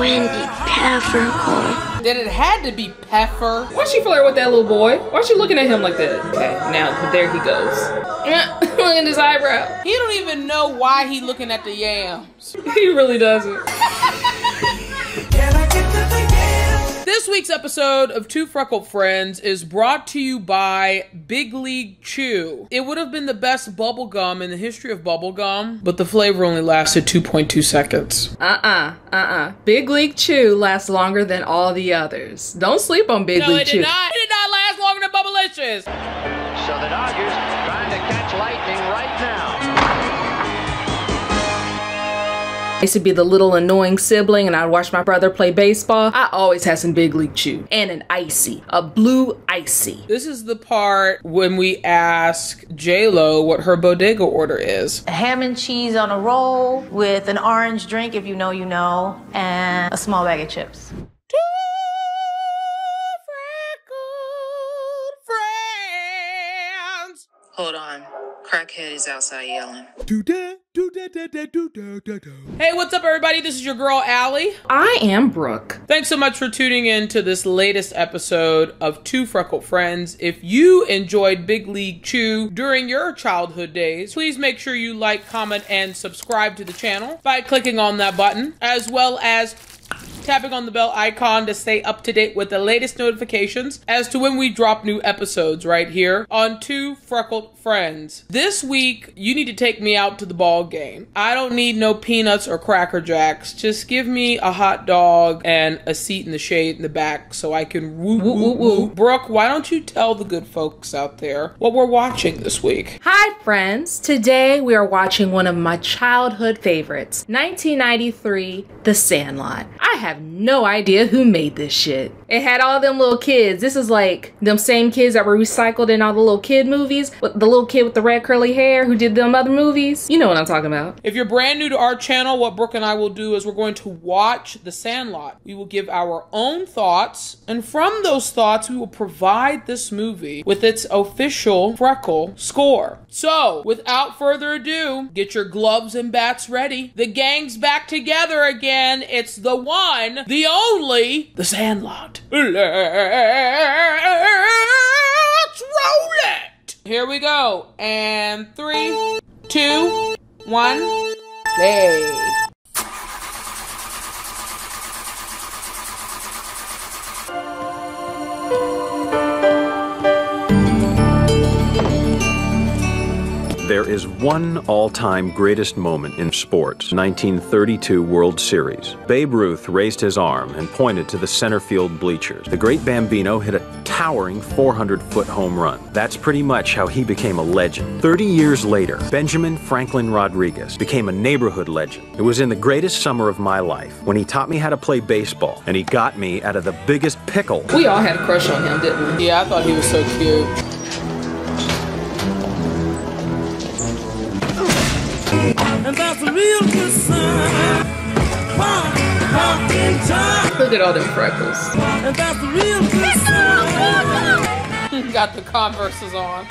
Peffercorn. Then it had to be Peffer. Why she flirt with that little boy? Why she looking at him like that? Okay, now there he goes. Look at his eyebrow. He don't even know why he looking at the yams. He really doesn't. This week's episode of Two Freckled Friends is brought to you by Big League Chew. It would have been the best bubble gum in the history of bubble gum, but the flavor only lasted 2.2 seconds. Uh-uh, uh-uh. Big League Chew lasts longer than all the others. Don't sleep on Big No, League it Chew. did not. It did not last longer than Bubblicious. So the I used to be the little annoying sibling and I'd watch my brother play baseball. I always had some Big League Chew and an icy, a blue icy. This is the part when we ask J Lo what her bodega order is. A ham and cheese on a roll with an orange drink, if you know, you know, and a small bag of chips. Friends. Hold on. Crackhead is outside yelling. Hey, what's up, everybody? This is your girl Allie. I am Brooke. Thanks so much for tuning in to this latest episode of Two Freckled Friends. If you enjoyed Big League Chew during your childhood days, please make sure you like, comment, and subscribe to the channel by clicking on that button, as well as tapping on the bell icon to stay up to date with the latest notifications as to when we drop new episodes right here on Two Freckled Friends. This week, you need to take me out to the ball game. I don't need no peanuts or cracker jacks. Just give me a hot dog and a seat in the shade in the back so I can woo woo woo. woo. Brooke, why don't you tell the good folks out there what we're watching this week? Hi, friends. Today we are watching one of my childhood favorites 1993 The Sandlot. I have no idea who made this shit. It had all them little kids. This is like them same kids that were recycled in all the little kid movies. With the little kid with the red curly hair who did them other movies. You know what I'm talking about. If you're brand new to our channel, what Brooke and I will do is we're going to watch The Sandlot. We will give our own thoughts, and from those thoughts, we will provide this movie with its official Freckle score. So, without further ado, get your gloves and bats ready. The gang's back together again. It's the one, the only, The Sandlot. Let's roll it! Here we go. And three, two, one, play. There is one all-time greatest moment in sports, 1932 World Series. Babe Ruth raised his arm and pointed to the center field bleachers. The great Bambino hit a towering 400-foot home run. That's pretty much how he became a legend. 30 years later, Benjamin Franklin Rodriguez became a neighborhood legend. It was in the greatest summer of my life when he taught me how to play baseball and he got me out of the biggest pickle. We all had a crush on him, didn't we? Yeah, I thought he was so cute. Look at all them freckles. Got the Converses on.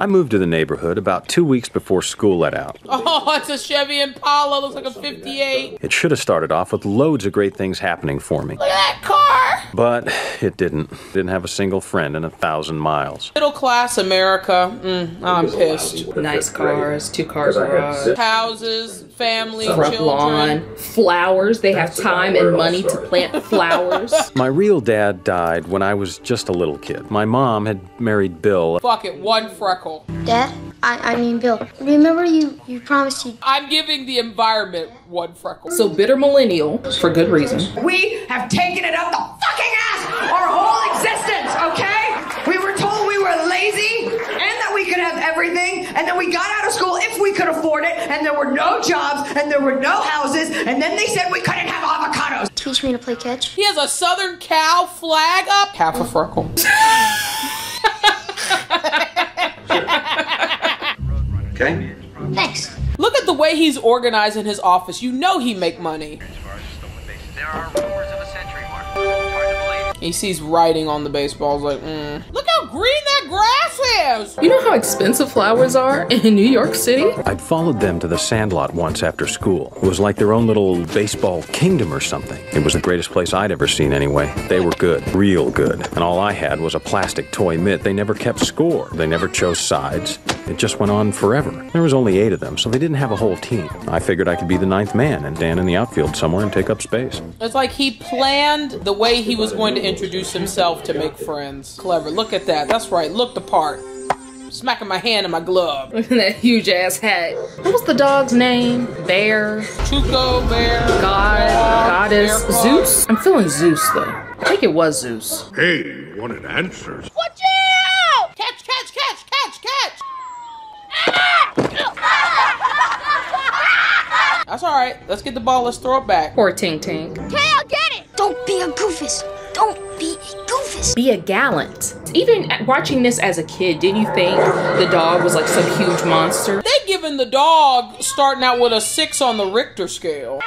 I moved to the neighborhood about two weeks before school let out. Oh, it's a Chevy Impala. Looks like a 58. It should have started off with loads of great things happening for me. Look at that car. But it didn't. Didn't have a single friend in a thousand miles. Middle class America. Mm, I'm pissed. Nice cars, two cars garage, Houses, family, front children. lawn, flowers. They have time and money to plant flowers. My real dad died when I was just a little kid. My mom had married Bill. Fuck it, one freckle. Dad, I, I mean Bill. Remember you, you promised you I'm giving the environment one freckle. So bitter millennial for good reason. We have taken it up the fucking ass our whole existence, okay? We were told we were lazy and that we could have everything, and then we got out of school if we could afford it, and there were no jobs, and there were no houses, and then they said we couldn't have avocados. teach me to play catch. He has a Southern cow flag up. Half a freckle. Okay? Thanks. Look at the way he's organizing his office. You know he make money. He sees writing on the baseballs like, mm. Look how how green that grass is. You know how expensive flowers are in New York City? I'd followed them to the sandlot once after school. It was like their own little baseball kingdom or something. It was the greatest place I'd ever seen anyway. They were good, real good. And all I had was a plastic toy mitt. They never kept score. They never chose sides. It just went on forever. There was only eight of them, so they didn't have a whole team. I figured I could be the ninth man and Dan in the outfield somewhere and take up space. It's like he planned the way he was going to introduce himself to make friends. Clever. Look at that. That's right. Look the part. Smacking my hand in my glove. that huge ass hat. What was the dog's name? Bear? Tuco, bear, God? Goddess? bear. Zeus? I'm feeling Zeus though. I think it was Zeus. Hey, wanted answers. Watch out! Catch, catch, catch, catch, catch! That's all right. Let's get the ball. Let's throw it back. Poor Tink Tink. Kale, get it! Don't be a goofus. Don't be a goofus. Be a gallant. Even watching this as a kid, did you think the dog was like some huge monster? They giving the dog starting out with a six on the Richter scale.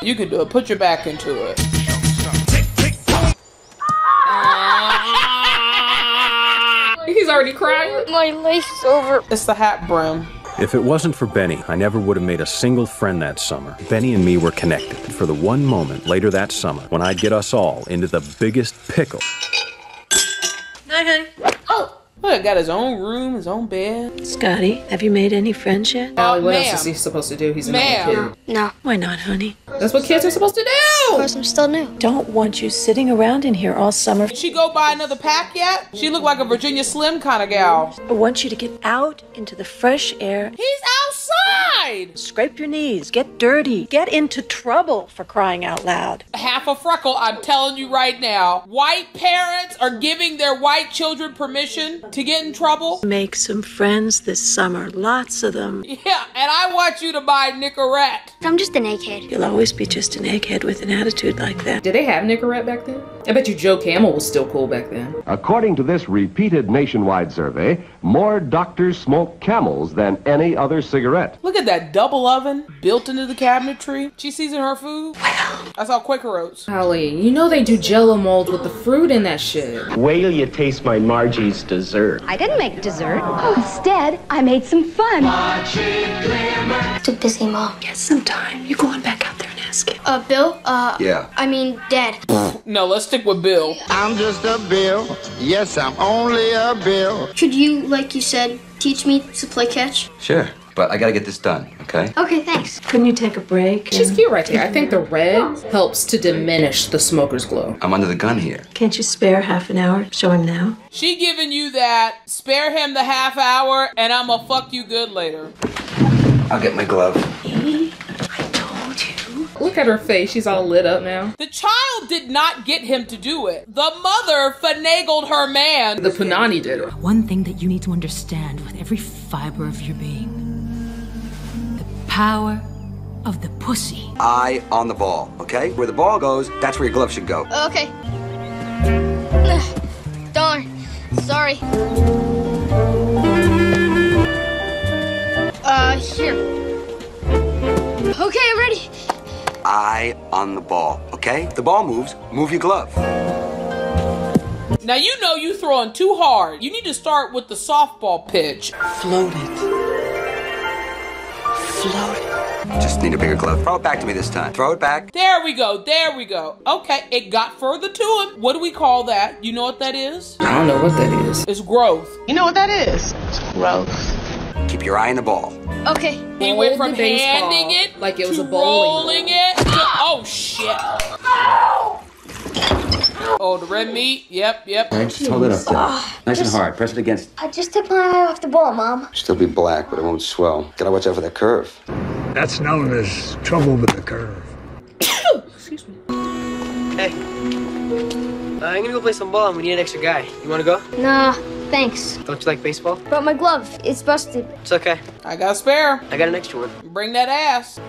You can do it. Put your back into it. He's already crying. My life's over. It's the hat brim. If it wasn't for Benny, I never would have made a single friend that summer. Benny and me were connected for the one moment later that summer when I'd get us all into the biggest pickle. Night, honey. Oh, Look, got his own room, his own bed. Scotty, have you made any friends yet? Oh, what ma'am. else is he supposed to do? He's a Ma'am. kid. no. Why not, honey? That's what kids are supposed to do. Of course, I'm still new. Don't want you sitting around in here all summer. Did she go buy another pack yet? She looked like a Virginia Slim kind of gal. I want you to get out into the fresh air. He's outside. Scrape your knees, get dirty, get into trouble for crying out loud. Half a freckle, I'm telling you right now. White parents are giving their white children permission to get in trouble. Make some friends this summer, lots of them. Yeah, and I want you to buy Nicorette. I'm just an egghead. You'll always be just an egghead with an attitude like that. Did they have Nicorette back then? I bet you Joe Camel was still cool back then. According to this repeated nationwide survey, more doctors smoke camels than any other cigarette. Look at that double oven built into the cabinetry. She season her food. I saw Quaker Oats. Holly, you know they do jello molds with the fruit in that shit. Wait till you taste my Margie's dessert. I didn't make dessert. Oh, instead, I made some fun. Too busy, Mom. Yes, some time. You go on back out there and. Uh, Bill? Uh, Yeah. I mean, Dad. No, let's stick with Bill. I'm just a bill. Yes, I'm only a bill. Should you, like you said, teach me to play catch? Sure, but I gotta get this done, okay? Okay, thanks. Couldn't you take a break? She's cute right there. I think the red helps to diminish the smoker's glow. I'm under the gun here. Can't you spare half an hour? Show him now. She giving you that. Spare him the half hour, and I'ma fuck you good later. I'll get my glove. Look at her face. She's all lit up now. The child did not get him to do it. The mother finagled her man. The Punani did it. One thing that you need to understand with every fiber of your being the power of the pussy. Eye on the ball, okay? Where the ball goes, that's where your glove should go. Okay. Darn. Sorry. Uh, here. Okay, I'm ready. Eye on the ball, okay? The ball moves, move your glove. Now you know you throwing too hard. You need to start with the softball pitch. Float it. Float it. Just need a bigger glove. Throw it back to me this time. Throw it back. There we go. There we go. Okay, it got further to him. What do we call that? You know what that is? I don't know what that is. It's growth. You know what that is? It's growth. Keep your eye on the ball. Okay. He went from handing it like it was to a bowling rolling it. to- oh shit. Oh, the red meat. Yep, yep. Alright, just hold it up there. Nice and hard. Press it against. I just took my eye off the ball, Mom. Still be black, but it won't swell. Gotta watch out for that curve. That's known as trouble with the curve. Excuse me. Hey. Uh, I'm gonna go play some ball and we need an extra guy. You wanna go? Nah, thanks. Don't you like baseball? But my glove, it's busted. It's okay. I got a spare. I got an extra one. Bring that ass.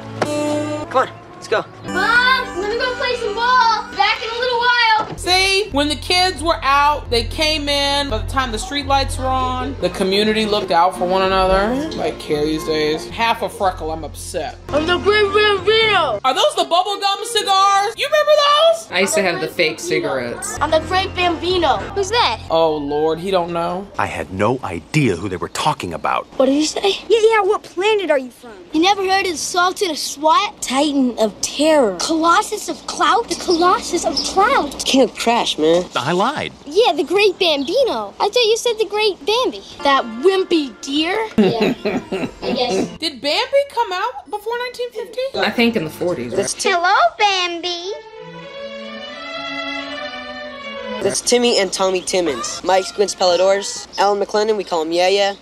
Come on, let's go. Mom, let me go play some ball. Back in a little while. See, when the kids were out, they came in. By the time the streetlights were on, the community looked out for one another. Like care these days. Half a freckle, I'm upset. I'm the Great Bambino. Are those the bubblegum cigars? You remember those? I used to have the fake cigarettes. I'm the great Bambino. Who's that? Oh Lord, he don't know. I had no idea who they were talking about. What did you say? Yeah, yeah, what planet are you from? You never heard of the Sultan of SWAT? Titan of Terror. Colossus of Clout? The Colossus of Clout. King of Crash, man. I lied. Yeah, the great Bambino. I thought you said the great Bambi. That wimpy deer? Yeah. I guess. Did Bambi come out before 1950? I think in the 40s. Right? Hello, Bambi. That's Timmy and Tommy Timmons. Mike Squints Palledorous. Alan McClennan, we call him Yeah Yeah.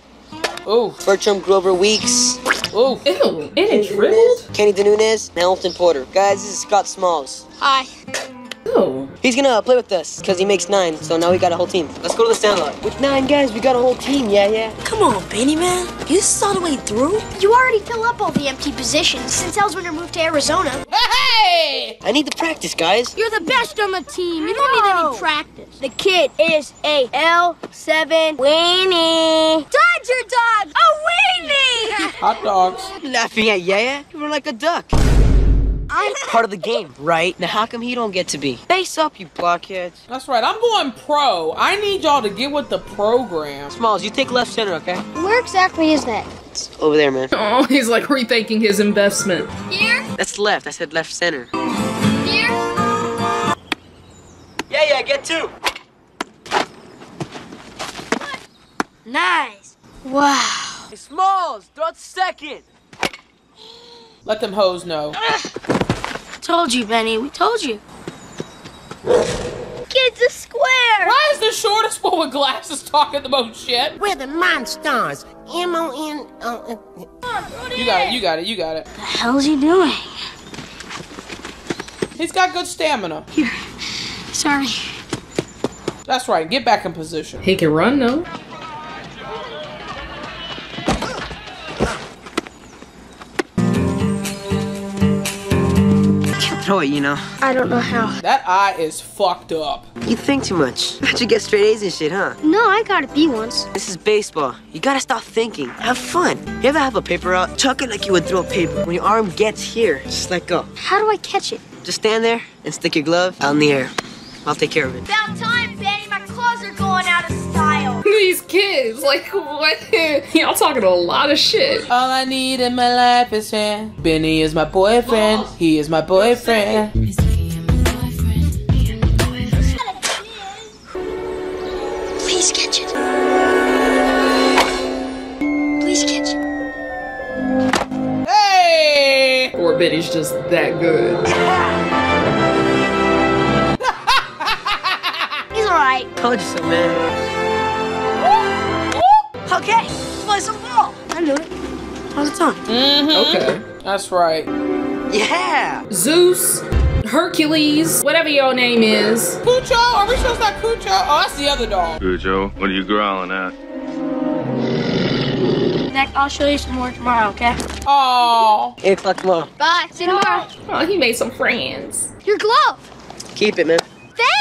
Oh. Bertram Grover Weeks. Ooh. Ew, and it dribbled? Kenny Denunez and Hamilton Porter. Guys, this is Scott Smalls. Hi. Ew. He's gonna uh, play with us because he makes nine, so now we got a whole team. Let's go to the Sandlot. With nine guys, we got a whole team. Yeah, yeah. Come on, Benny man. You saw the way through? You already fill up all the empty positions since Ellswinder moved to Arizona. Hey! I need the practice, guys. You're the best on the team. You don't need any practice. The kid is a L7 weenie. Dodger dog! A weenie! Hot dogs. Laughing at Yeah Yeah? You run like a duck. I'm part of the game, right? Now, how come he don't get to be? Face up, you blockheads. That's right. I'm going pro. I need y'all to get with the program. Smalls, you take left center, okay? Where exactly is that? It's over there, man. Oh, he's like rethinking his investment. Here? That's left. I said left center. Here? Yeah, yeah, get two. Nice. Wow. Hey, Smalls, throw it second. Let them hoes know. Told you, Benny. We told you. Kid's are square. Why is the shortest one with glasses talking the most shit? We're the monsters. M O N. You got it. You got it. You got it. The hell's he doing? He's got good stamina. Here. Sorry. That's right. Get back in position. He can run though. Throw it, you know. I don't know how. That eye is fucked up. You think too much. Bet you get straight A's and shit, huh? No, I got a B once. This is baseball. You gotta stop thinking. Have fun. You ever have a paper out? Chuck it like you would throw a paper. When your arm gets here, just let go. How do I catch it? Just stand there and stick your glove out in the air. I'll take care of it. About time, These kids, like what? Y'all talking a lot of shit. All I need in my life is him. Benny is my boyfriend. He is my boyfriend. Please catch it. Please catch it. Hey! Poor Benny's just that good. Okay. That's right. Yeah! Zeus, Hercules, whatever your name is. Cucho? Are we sure it's not Cucho? Oh, that's the other dog. Cujo, what are you growling at? Nick, I'll show you some more tomorrow, okay? Oh. 8 o'clock tomorrow. Bye. See you tomorrow. Oh, he made some friends. Your glove. Keep it, man.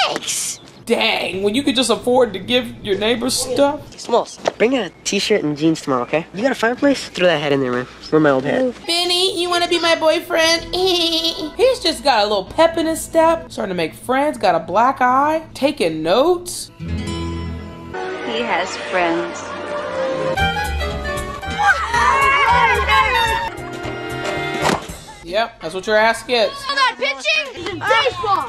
Thanks. Dang, when you could just afford to give your neighbors stuff. Smalls, bring a t-shirt and jeans tomorrow, okay? You got a fireplace? Throw that hat in there, man. Where my old hat? Benny, you want to be my boyfriend? He's just got a little pep in his step, starting to make friends, got a black eye, taking notes. He has friends. Yep, that's what your ass gets. All that pitching is in baseball,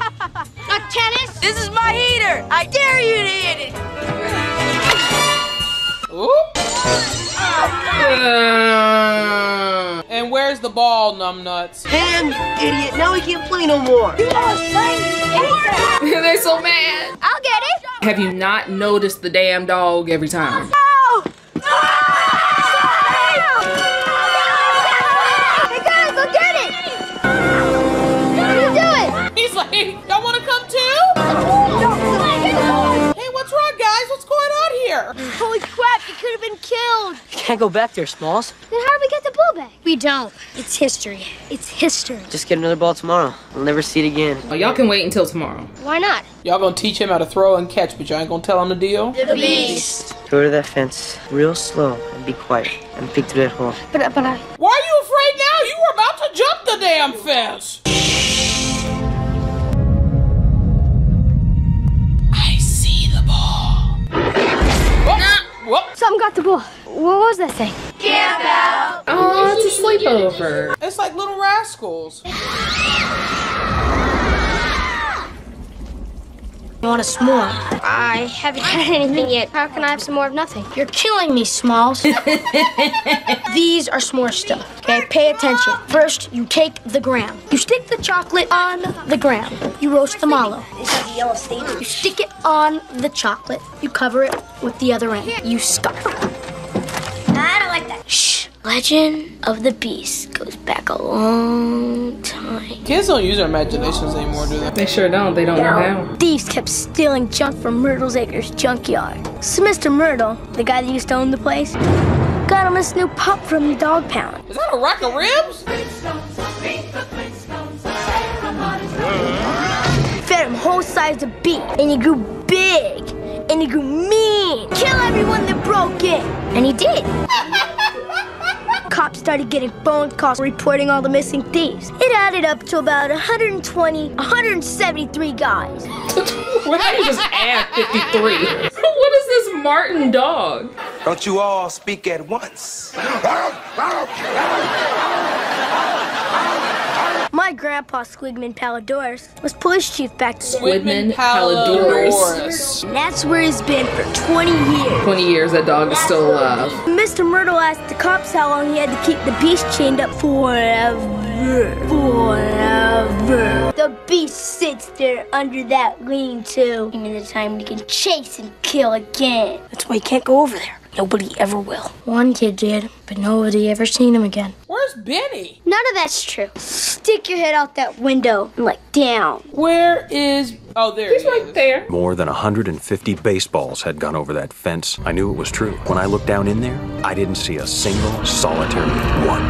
not tennis. This is my heater. I dare you to hit it. Ooh. Uh, and where's the ball, numbnuts? Ham, you idiot. Now we can't play no more. They're so mad. I'll get it. Have you not noticed the damn dog every time? No! Hey y'all want to come too? Hey, what's wrong, guys? What's going on here? Holy crap, you could have been killed. Can't go back there, Smalls. Then how do we get the ball back? We don't. It's history. It's history. Just get another ball tomorrow. We'll never see it again. Oh, y'all can wait until tomorrow. Why not? Y'all gonna teach him how to throw and catch, but y'all ain't gonna tell him the deal? The beast. Go to that fence real slow and be quiet and peek through that hole. But, but I... Why are you afraid now? You were about to jump the damn fence. Whoop. Something got the ball. What was that thing? Camp out. Oh, it's a sleepover. It's like little rascals. You want a s'more? I haven't had anything yet. How can I have some more of nothing? You're killing me, Smalls. These are s'more stuff. Okay, pay attention. First, you take the ground. You stick the chocolate on the ground. You roast the mallow. You stick it on the chocolate. You cover it with the other end. You stuff. Legend of the Beast goes back a long time. Kids don't use their imaginations anymore, do they? They sure don't. They don't know how. Thieves kept stealing junk from Mertle's Acres junkyard. So Mr. Mertle, the guy that used to own the place, got him this new pup from the dog pound. Is that a rack of ribs? Fed him whole size of beef, and he grew big, and he grew mean. Kill everyone that broke in, and he did. Cops started getting phone calls reporting all the missing thieves. It added up to about 120, 173 guys. Why don't you just add 53? what is this Martin dog? Don't you all speak at once? My grandpa, Squigman Palledorous, was police chief back to Squidman Palledorous. And that's where he's been for 20 years. 20 years, that dog is still alive. Mr. Mertle asked the cops how long he had to keep the beast chained up forever. Forever. The beast sits there under that lean-to. Give me the time we can chase and kill again. That's why you can't go over there. Nobody ever will. One kid did, but nobody ever seen him again. Where's Benny? None of that's true. Stick your head out that window and like down. Where is. Oh, there He's he right is. there. More than 150 baseballs had gone over that fence. I knew it was true. When I looked down in there, I didn't see a single solitary one.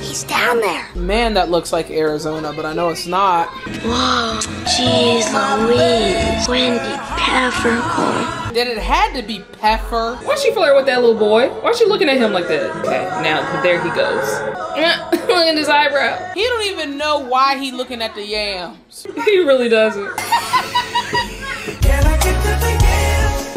He's down there. Man, that looks like Arizona, but I know it's not. Whoa, jeez Louise. Wendy Peffercorn. Then it had to be Peffer. Why she flirt with that little boy? Why she looking at him like that? Okay, now there he goes. Look at his eyebrow. He don't even know why he looking at the yams. He really doesn't.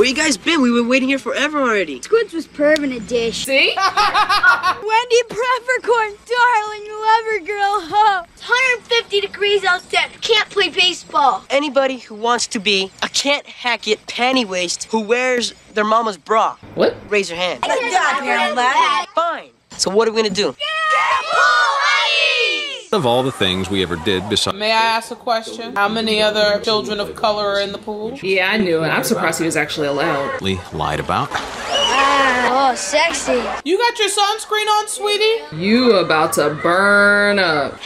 Where you guys been? We've been waiting here forever already. Squints was perving a dish. See? Wendy Peffercorn, darling, lover girl, huh? It's 150 degrees outside. Can't play baseball. Anybody who wants to be a can't hack it panty waist who wears their mama's bra, What? raise your hand. Fine. So what are we gonna do? Of all the things we ever did besides May I ask a question? How many other children of color are in the pool? Yeah, I knew it. I'm surprised he was actually allowed. lied about, Oh, sexy. You got your sunscreen on, sweetie? You about to burn up.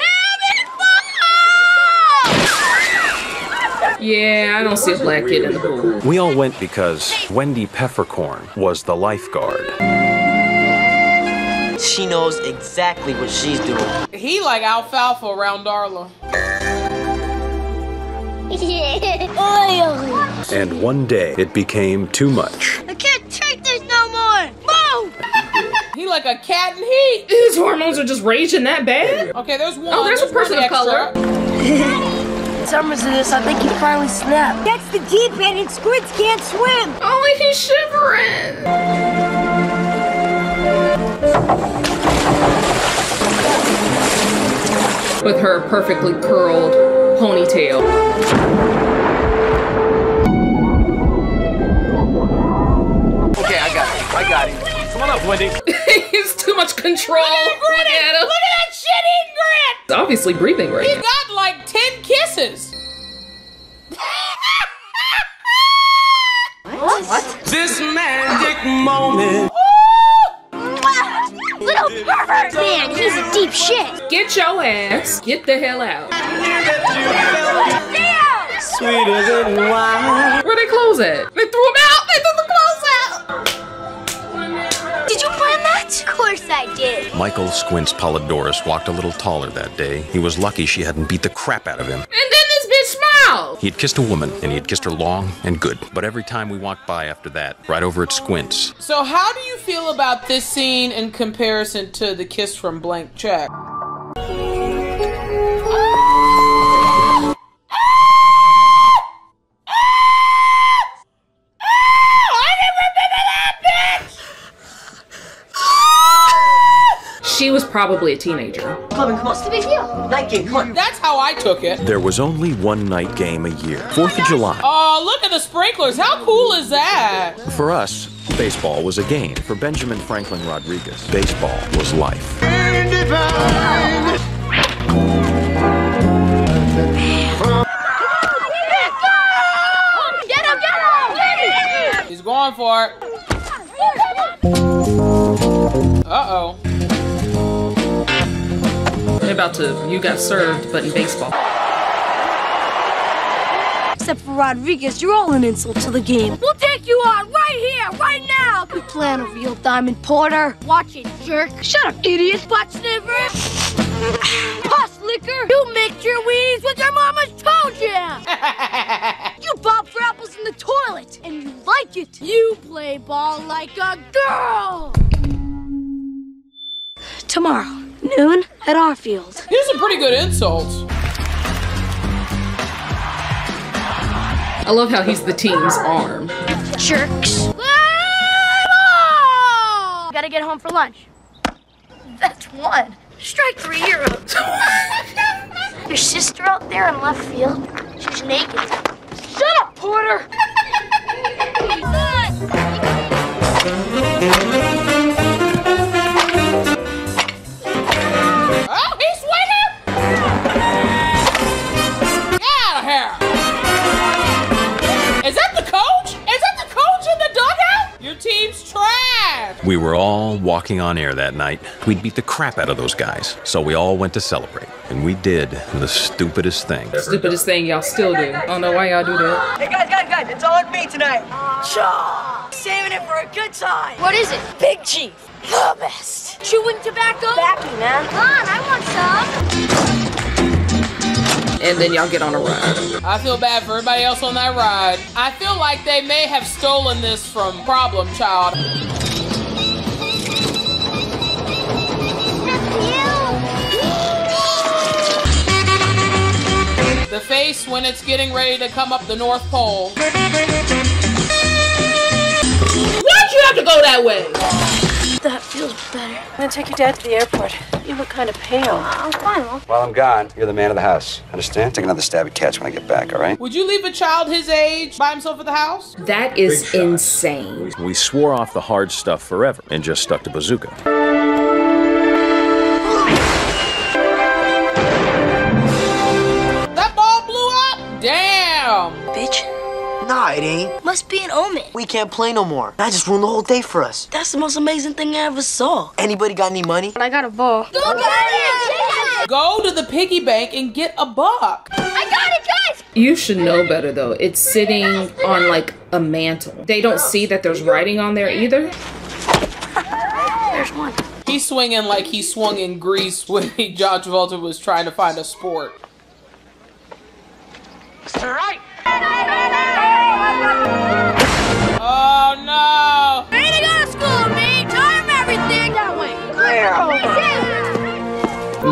Yeah, I don't see a black kid in the pool. we all went because Wendy Peffercorn was the lifeguard. She knows exactly what she's doing. He like alfalfa around Darla. And one day it became too much. I can't take this no more. Move! He like a cat in heat. His hormones are just raging that bad. Okay, there's one. Oh, there's a person of extra. color. Summers to this, I think he finally snapped. That's the deep end and Squints can't swim. Only he's shivering. With her perfectly curled ponytail. Okay, I got it. I got it. Come on up, Wendy. He's too much control. Look at him. Look at that shit eating grit. He's obviously breathing right He now. got like 10 kisses. what? What this magic moment. Oh, Pervert! Man, he's a deep shit. Get your ass. Get the hell out. Sweeter than wine. Where they clothes at? They threw him out. They threw the clothes. Did you plan that? Of course I did. Michael Squints Palledorous walked a little taller that day. He was lucky she hadn't beat the crap out of him. And then this bitch smiled. He had kissed a woman, and he had kissed her long and good. But every time we walked by after that, right over at Squints, So, how do you feel about this scene in comparison to the kiss from Blank Check? Probably a teenager. Come on, come on. What's the big deal? Night game, come on. That's how I took it. There was only one night game a year, 4th of July. Oh, look at the sprinklers. How cool is that? For us, baseball was a game. For Benjamin Franklin Rodriguez, baseball was life. Get him! He's going for it. Uh-oh. They're about to, you got served, but in baseball. Except for Rodriguez, you're all an insult to the game. We'll take you on right here, right now. We plan a real Diamond Porter. Watch it, jerk. Shut up, idiot. Butt sniffer. Puss liquor. You mixed your weeds with your mama's toe jam. you bob for apples in the toilet, and you like it. You play ball like a girl. Tomorrow, noon, at our field. These are pretty good insults. I love how he's the team's arm. Jerks. Gotta get home for lunch. That's one. Strike three heroes. Your sister out there in left field, she's naked. Shut up, Porter! We were all walking on air that night. We'd beat the crap out of those guys, so we all went to celebrate. And we did the stupidest thing. The stupidest thing y'all still do. I don't know why y'all do that. Hey, guys, guys, guys, it's all on me tonight. Cha! Saving it for a good time. What is it? Big Chief, the best. Chewing tobacco? Back me, man. Come on, I want some. And then y'all get on a ride. I feel bad for everybody else on that ride. I feel like they may have stolen this from Problem Child. The face when it's getting ready to come up the North Pole. Why'd you have to go that way? That feels better. I'm gonna take your dad to the airport. You look kind of pale. Oh, I'm fine, While I'm gone, you're the man of the house. Understand? Take another stab at catch when I get back, all right? Would you leave a child his age by himself at the house? That is insane. We swore off the hard stuff forever and just stuck to bazooka. Damn! Bitch. Nah, it ain't. Must be an omen. We can't play no more. That just ruined the whole day for us. That's the most amazing thing I ever saw. Anybody got any money? I got a ball. Go get it! Go to the piggy bank and get a buck. I got it, guys! You should know better though. It's sitting on like a mantle. They don't see that there's writing on there either. There's one. He's swinging like he swung in Grease when he, John Travolta was trying to find a sport. Right. Oh no! Way to go to school, me! Time everything that way!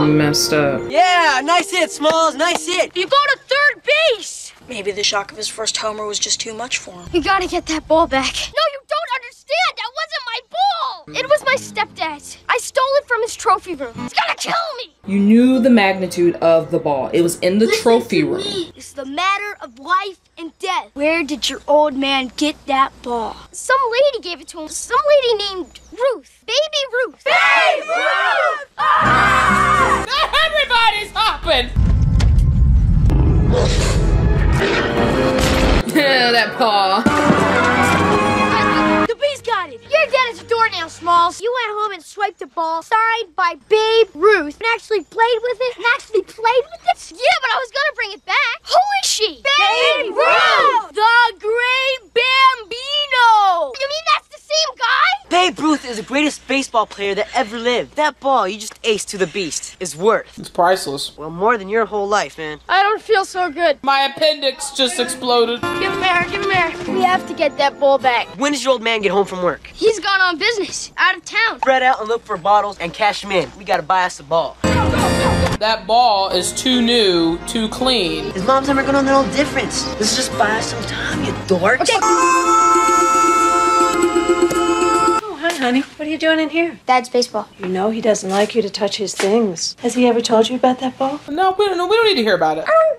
Messed up. Yeah, nice hit, Smalls. Nice hit. You go to third base! Maybe the shock of his first homer was just too much for him. You gotta get that ball back. No, you don't understand! That wasn't my ball! It was my stepdad's. I stole it from his trophy room. He's gonna kill me! You knew the magnitude of the ball. It was in the trophy room. It's the matter of life and death. Where did your old man get that ball? Some lady gave it to him. Some lady named Ruth. Baby Ruth. Babe Ruth! Ah! Everybody's hopping! that paw. The bee's got it. Your dad is a doornail, Smalls. You went home and swiped the ball signed by Babe Ruth and actually played with it and actually played with it? Yeah, but I was gonna bring it back. Who is she? Babe, Ruth! The Great Bambino! You mean that's the same guy? Babe Ruth is the greatest baseball player that ever lived. That ball you just aced to the beast is worth. It's priceless. Well, more than your whole life, man. I don't feel so good. My appendix just exploded. Give him air, give him air. We have to get that ball back. When does your old man get home from work? He's gone on business, out of town. Spread out and look for bottles and cash them in. We gotta buy us a ball. That ball is too new, too clean. His mom's never gonna know the difference. This is just buy us some time, you dork. Okay. Honey. What are you doing in here? Dad's baseball. You know he doesn't like you to touch his things. Has he ever told you about that ball? No, we don't. We don't need to hear about it. Um,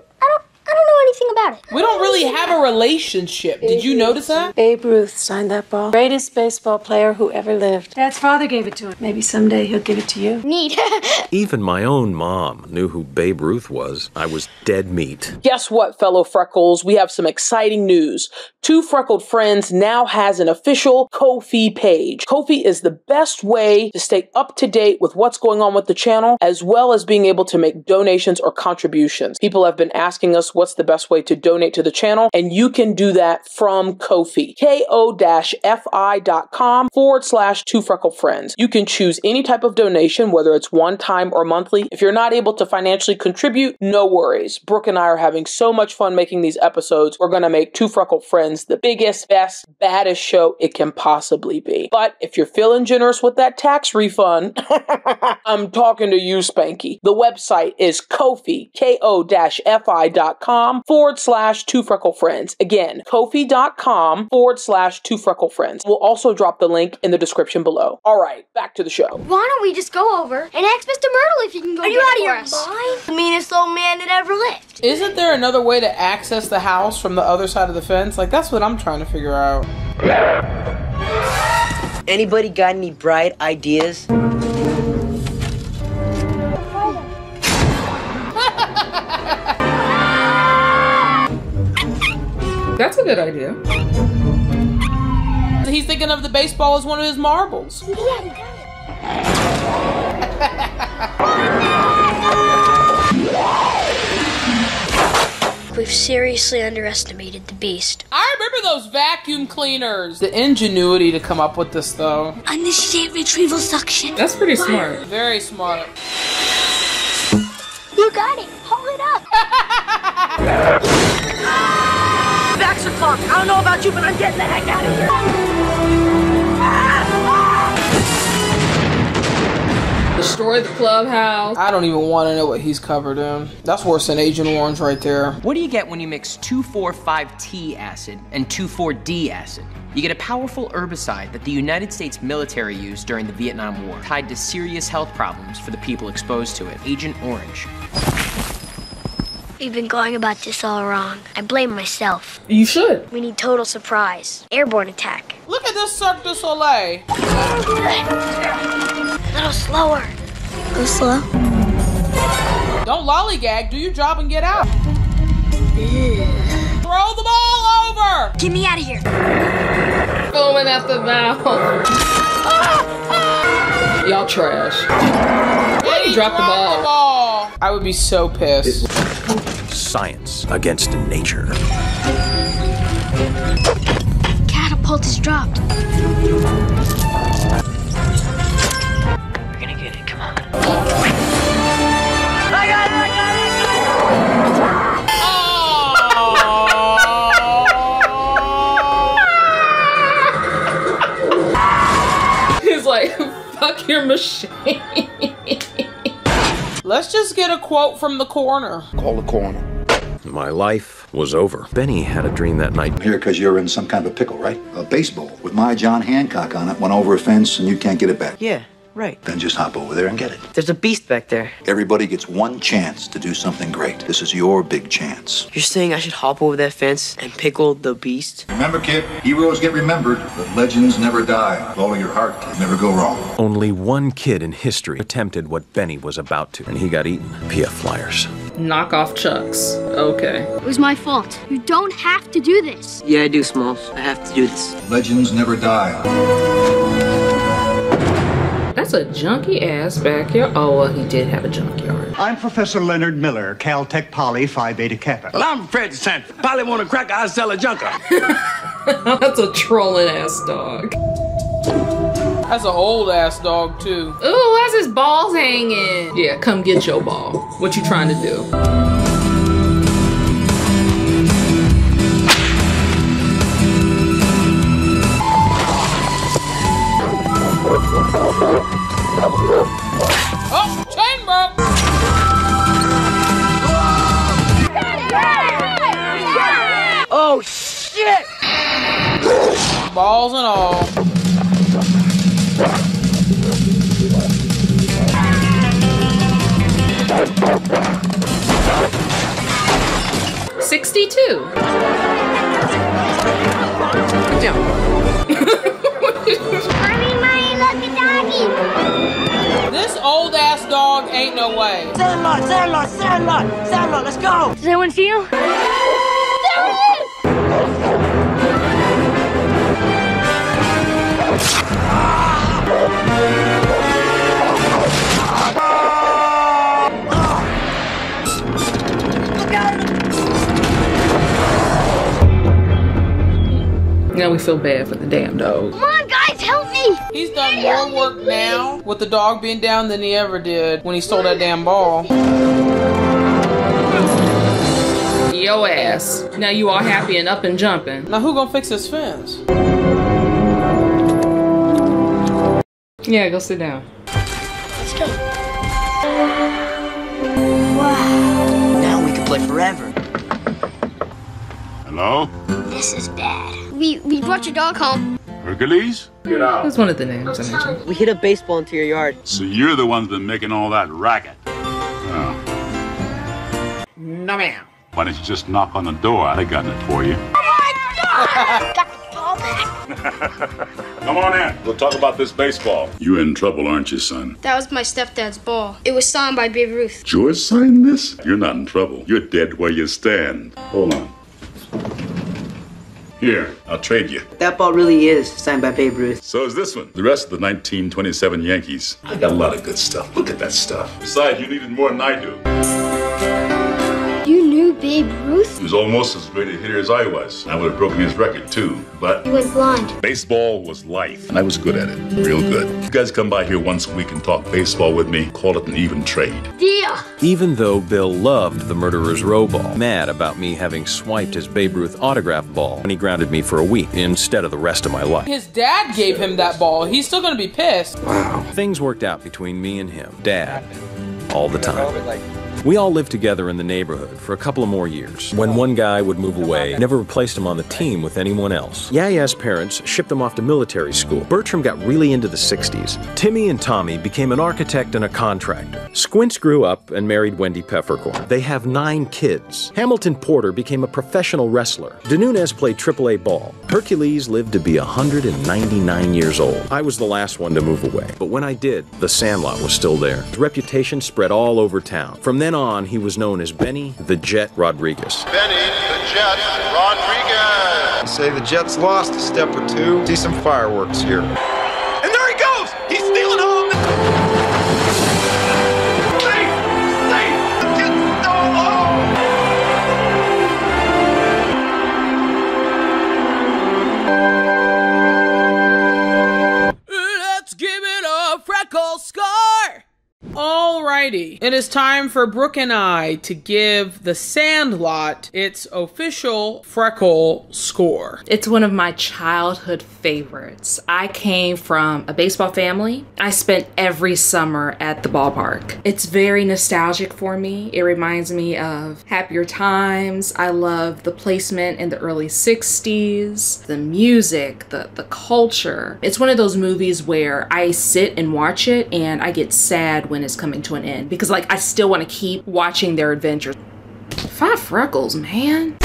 I don't know anything about it. We don't really have a relationship. Did you notice that? Babe Ruth signed that ball. Greatest baseball player who ever lived. Dad's father gave it to him. Maybe someday he'll give it to you. Neat. Even my own mom knew who Babe Ruth was. I was dead meat. Guess what, fellow freckles? We have some exciting news. Two Freckled Friends now has an official Ko-fi page. Ko-fi is the best way to stay up to date with what's going on with the channel, as well as being able to make donations or contributions. People have been asking us what's the best way to donate to the channel, and you can do that from Ko-fi. Ko-fi.com forward slash Two Freckled Friends. You can choose any type of donation, whether it's one time or monthly. If you're not able to financially contribute, no worries. Brooke and I are having so much fun making these episodes. We're going to make Two Freckled Friends the biggest, best, baddest show it can possibly be. But if you're feeling generous with that tax refund, I'm talking to you, Spanky. The website is Kofi, K-O-F-I.com forward slash Two Freckle Friends. Again, Kofi.com forward slash Two Freckle Friends. We'll also drop the link in the description below. All right, back to the show. Why don't we just go over and ask Mr. Mertle if he can go Are get you it out of your us? mind? The meanest old man that ever lived. Isn't there another way to access the house from the other side of the fence? Like, that's what I'm trying to figure out. Anybody got any bright ideas? That's a good idea. He's thinking of the baseball as one of his marbles. We've seriously underestimated the beast. I remember those vacuum cleaners. The ingenuity to come up with this, though. Initiate retrieval suction. That's pretty smart. Very smart. You got it. Hold it up. Backs are clogged. I don't know about you, but I'm getting the heck out of here. Destroy the clubhouse. I don't even want to know what he's covered in. That's worse than Agent Orange right there. What do you get when you mix 2,4,5-T acid and 2,4-D acid? You get a powerful herbicide that the United States military used during the Vietnam War, tied to serious health problems for the people exposed to it. Agent Orange. We've been going about this all wrong. I blame myself. You should. We need total surprise. Airborne attack. Look at this Cirque du Soleil. A little slower. Go slow. Don't lollygag. Do your job and get out. Throw the ball over. Get me out of here. Foaming at the mouth. Ah, ah. Y'all trash. Why you drop the ball? The ball. I would be so pissed. Science against nature. Catapult is dropped. We're gonna get it, come on. I got it, I got it, I got it. He's like, fuck your machine. Let's just get a quote from the coroner. Call the coroner. My life was over. Benny had a dream that night. Here because you're in some kind of a pickle, right? A baseball with my John Hancock on it went over a fence and you can't get it back. Yeah, right. Then just hop over there and get it. There's a beast back there. Everybody gets one chance to do something great. This is your big chance. You're saying I should hop over that fence and pickle the beast? Remember, kid, heroes get remembered, but legends never die. Follow your heart, kid. Never go wrong. Only one kid in history attempted what Benny was about to, and he got eaten. PF Flyers. Knock off Chucks. Okay. It was my fault. You don't have to do this. Yeah, I do, Smalls. I have to do this. Legends never die. That's a junky ass backyard. Oh, well, he did have a junkyard. I'm Professor Leonard Miller, Caltech Poly Phi Beta Kappa. Well, I'm Fred Sanford. Probably want a cracker, I sell a junker. That's a trolling ass dog. That's an old ass dog too. Ooh, why's his balls hanging? Yeah, come get your ball. What you trying to do? Oh! Oh, shit! Balls and all. Sixty-two. Down. Dog ain't no way. Sandlot, Sandlot, Sandlot, Sandlot, let's go! Does anyone see him? There he is! Now we feel bad for the damn dog. He's done more work now with the dog being down than he ever did when he stole that damn ball. Yo ass. Now you all happy and up and jumping. Now who gonna fix this fence? Yeah, go sit down. Let's go. Wow. Now we can play forever. Hello? This is bad. We we brought your dog home. Hercules? Get out. That's one of the names I mentioned. We hit a baseball into your yard. So you're the one's been making all that racket. Oh. No, ma'am. Why don't you just knock on the door? I'd have gotten it for you. Got the ball back. Come on in. We'll talk about this baseball. You in trouble, aren't you, son? That was my stepdad's ball. It was signed by Babe Ruth. George signed this? You're not in trouble. You're dead where you stand. Hold on. Here, I'll trade you. That ball really is signed by Babe Ruth. So is this one. The rest of the 1927 Yankees. I got a lot of good stuff. Look at that stuff. Besides, you needed more than I do. You knew Babe Ruth? He was almost as great a hitter as I was. I would have broken his record too, but He went blind. baseball was life, and I was good at it. Real good. You guys come by here once a week and talk baseball with me. Call it an even trade. Deal. Even though Bill loved the murderer's row ball, mad about me having swiped his Babe Ruth autograph ball when he grounded me for a week instead of the rest of my life. His dad gave him that ball. He's still gonna be pissed. Wow. Things worked out between me and him, Dad, all the time. We all lived together in the neighborhood for a couple of more years. When one guy would move away, never replaced him on the team with anyone else. Yeah-Yeah's parents shipped him off to military school. Bertram got really into the 60s. Timmy and Tommy became an architect and a contractor. Squints grew up and married Wendy Peffercorn. They have nine kids. Hamilton Porter became a professional wrestler. DeNunez played AAA ball. Hercules lived to be 199 years old. I was the last one to move away, but when I did, the Sandlot was still there. His reputation spread all over town. From then on, he was known as Benny the Jet Rodriguez. Benny the Jet Rodriguez. Say the Jets lost a step or two. See some fireworks here. Alrighty, it is time for Brooke and I to give The Sandlot its official freckle score. It's one of my childhood favorites. I came from a baseball family. I spent every summer at the ballpark. It's very nostalgic for me. It reminds me of happier times. I love the placement in the early 60s, the music, the, the culture. It's one of those movies where I sit and watch it and I get sad when it's coming to an end because like I still want to keep watching their adventures. Five freckles, man.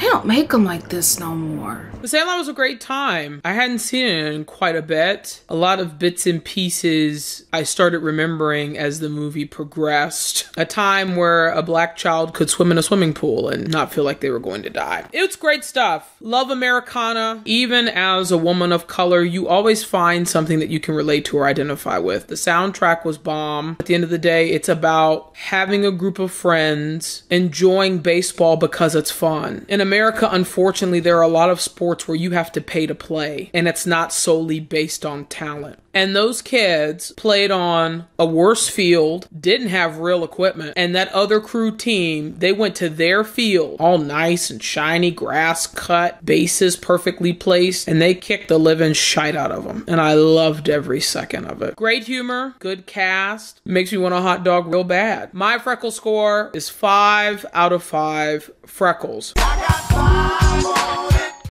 They don't make them like this no more. The Sandlot was a great time. I hadn't seen it in quite a bit. A lot of bits and pieces I started remembering as the movie progressed. A time where a black child could swim in a swimming pool and not feel like they were going to die. It's great stuff. Love Americana. Even as a woman of color, you always find something that you can relate to or identify with. The soundtrack was bomb. At the end of the day, it's about having a group of friends, enjoying baseball because it's fun. In America, unfortunately, there are a lot of sports where you have to pay to play, and it's not solely based on talent. And those kids played on a worse field, didn't have real equipment, and that other crew team, they went to their field, all nice and shiny, grass cut, bases perfectly placed, and they kicked the living shite out of them. And I loved every second of it. Great humor, good cast, makes me want a hot dog real bad. My freckle score is five out of five freckles.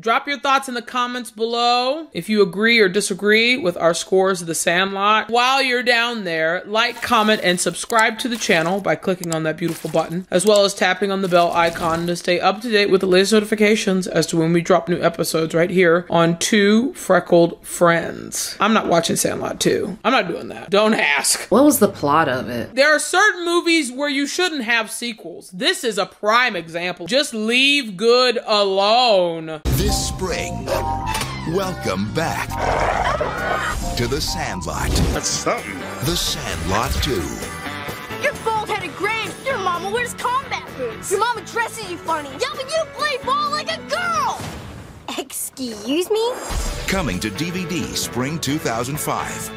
Drop your thoughts in the comments below if you agree or disagree with our scores of The Sandlot. While you're down there, like, comment, and subscribe to the channel by clicking on that beautiful button, as well as tapping on the bell icon to stay up to date with the latest notifications as to when we drop new episodes right here on Two Freckled Friends. I'm not watching Sandlot 2. I'm not doing that. Don't ask. What was the plot of it? There are certain movies where you shouldn't have sequels. This is a prime example. Just leave good alone. This spring, welcome back to The Sandlot. That's something. The Sandlot 2. Your bald-headed grandeur mama wears combat boots. Your mama dresses you funny. Yeah, but you play ball like a girl. Excuse me? Coming to DVD spring 2005.